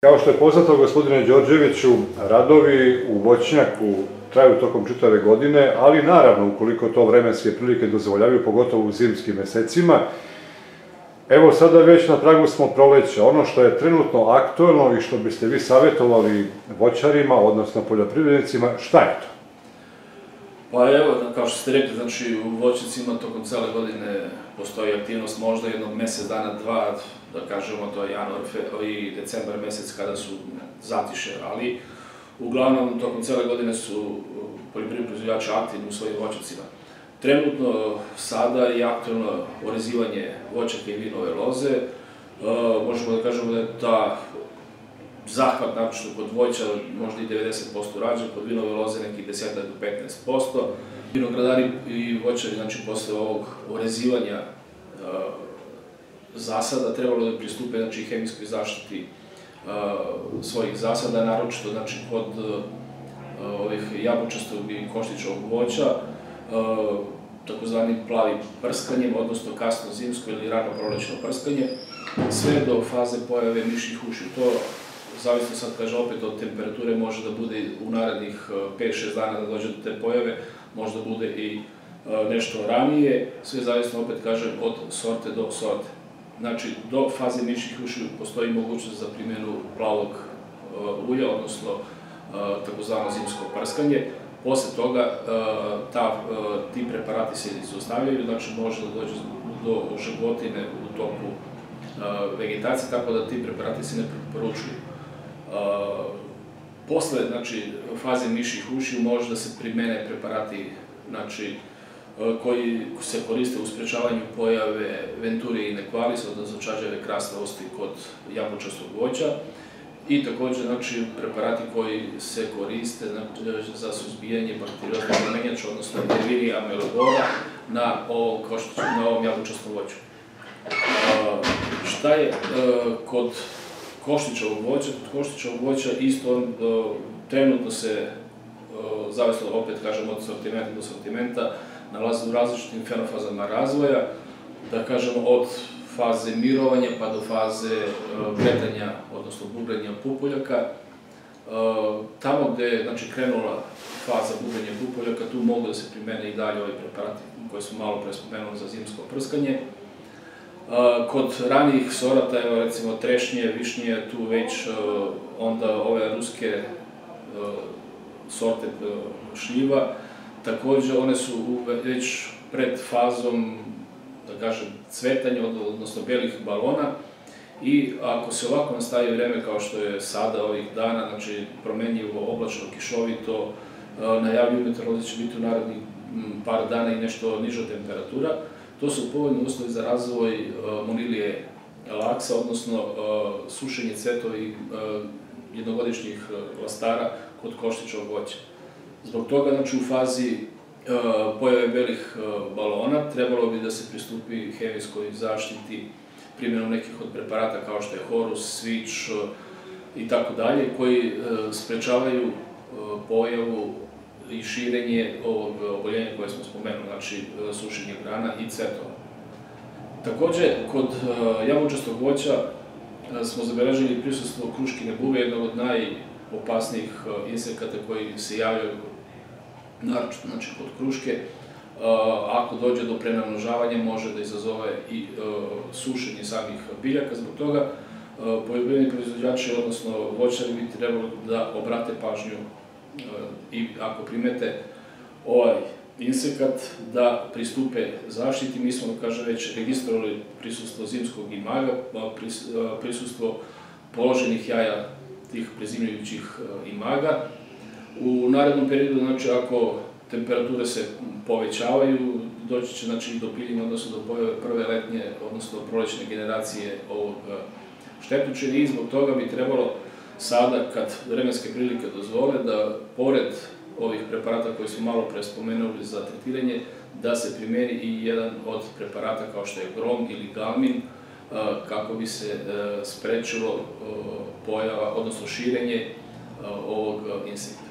Kao što je poznato, gospodine Đorđeviću, radovi u voćnjaku traju tokom čitave godine, ali naravno, ukoliko to vremenske prilike dozvoljavaju, pogotovo u zimskim mesecima, evo sada već na tragu smo proleća. Ono što je trenutno aktuelno i što biste vi savjetovali voćarima, odnosno poljoprivrednicima, šta je to? Pa evo, kao što ste rekli, znači u voćnicima tokom cele godine postoji aktivnost možda jednog mesec dana, dva, da kažemo to je januar i decembar mesec kada su zatiše, ali uglavnom tokom cele godine su poljoprivredni proizvođači aktivni u svojim voćacima. Trenutno sada je aktivno orezivanje voćaka i vinove loze, e, možemo da kažemo da je ta zahvat, napično kod voća, možda i 90% rađen, kod vinove loze nekih 10 do 15%. Vinogradari i voćari, znači, posle ovog orezivanja zasada trebalo da pristupe, znači, hemijskoj zaštiti svojih zasada, naročito, znači, kod ovih jabučastog i koštičovog voća, takozvani plavi prskanjem, odnosno kasno zimsko ili rano prolećno prskanje, sve do faze pojave mišnih ušiju. To zavisno sad kaže opet od temperature, može da bude u narednih 5-6 dana da dođe do te pojave, možda bude i nešto ranije, sve zavisno opet kažem od sorte do sorte. Znači, do faze mišnih ušiju postoji mogućnost za primjenu plavog ulja, odnosno takozvano zimsko prskanje. Posle toga ta, ti preparati se izostavljaju, znači može da dođe do žegotine u toku vegetacije, tako da ti preparati se ne preporučuju. Posle, znači, faze miših ušiju može da se primene preparati, znači, koji se koriste u sprečavanju pojave venturije i nekvalis, odnosno čađave krastavosti kod jabučastog voća. I takođe, znači, preparati koji se koriste znači, za suzbijanje bakterioznog menjača, odnosno Nervirija melogora, na ovom, na ovom jabučastom voću. Šta je kod koštićevog voća, kod koštićevog voća isto on trenutno se, zavisno opet kažem od sortimenta do sortimenta, nalazi u različitim fenofazama razvoja, da kažemo od faze mirovanja pa do faze kretanja, odnosno bubrenja pupoljaka. Tamo gde je znači, krenula faza bubrenja pupoljaka, tu mogu da se primene i dalje ovi preparati koje smo malo pre spomenuli za zimsko prskanje. Kod ranijih sorata, evo recimo trešnje, višnje, tu već onda ove ruske sorte šljiva, takođe one su već pred fazom, da kažem, cvetanja, odnosno belih balona, i ako se ovako nastavi vreme kao što je sada ovih dana, znači promenjivo, oblačno, kišovito, najavljuju meteorolozi će biti u narednih par dana i nešto niža temperatura, To su povoljni uslovi za razvoj e, monilije laksa, odnosno e, sušenje cvetovi e, jednogodišnjih lastara kod koštičnog voća. Zbog toga, znači, u fazi pojave belih balona trebalo bi da se pristupi hemijskoj zaštiti primjenom nekih od preparata kao što je Horus, Switch i tako dalje, koji sprečavaju pojavu i širenje ovog oboljenja koje smo spomenuli, znači sušenje grana i cvetova. Takođe, kod e, jabučastog voća e, smo zabeležili prisustvo kruškine buve, jednog od najopasnijih e, insekata koji se javljaju naročito znači kod kruške. Ako dođe do prenamnožavanja, može da izazove i sušenje samih biljaka. Zbog toga, poljoprivredni proizvođači, odnosno voćari, bi trebalo da obrate pažnju i ako primete ovaj insekat, da pristupe zaštiti. Mi smo, kažem, već registrovali prisustvo zimskog imaga, prisustvo položenih jaja tih prezimljujućih imaga. U narednom periodu, znači, ako temperature se povećavaju, doći će znači, do piljenja, odnosno do pojave prve letnje, odnosno prolećne generacije ovog štetučenja i zbog toga bi trebalo sada, kad vremenske prilike dozvole, da pored ovih preparata koji smo malo pre spomenuli za tretiranje, da se primeni i jedan od preparata kao što je grom ili galmin, kako bi se sprečilo pojava, odnosno širenje ovog insekta.